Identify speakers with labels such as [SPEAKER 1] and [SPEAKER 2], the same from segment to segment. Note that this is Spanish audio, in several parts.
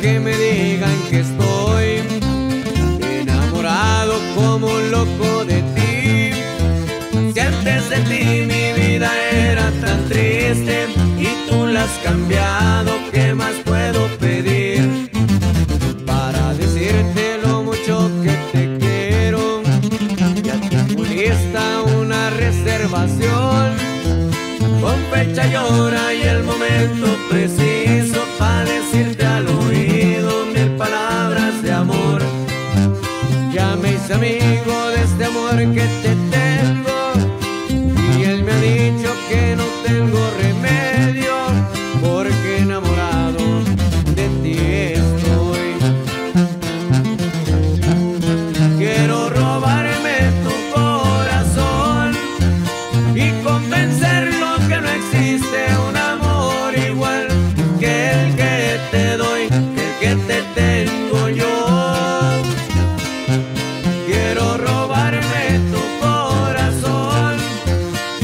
[SPEAKER 1] que me digan que estoy enamorado como un loco de ti. Si antes de ti mi vida era tan triste y tú la has cambiado, ¿qué más puedo pedir? Para decirte lo mucho que te quiero, ya tengo lista una reservación con fecha y hora y el momento preciso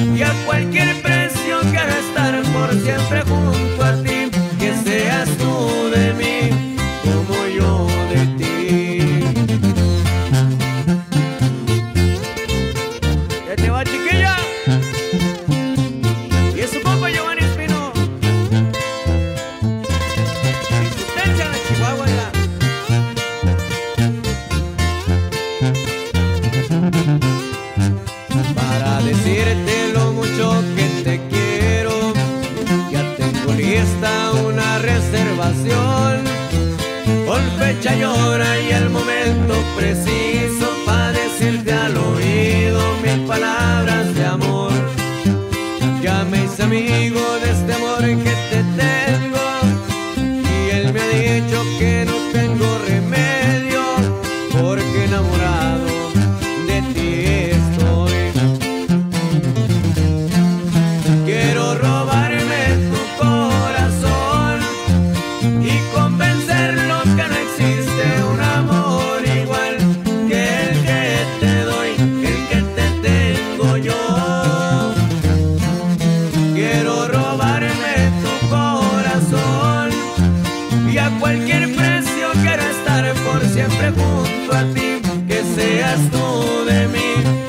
[SPEAKER 1] y Fecha y hora y el momento preciso para decirte al oído mil palabras y a cualquier precio quiero estar por siempre junto a ti, que seas tú de mí.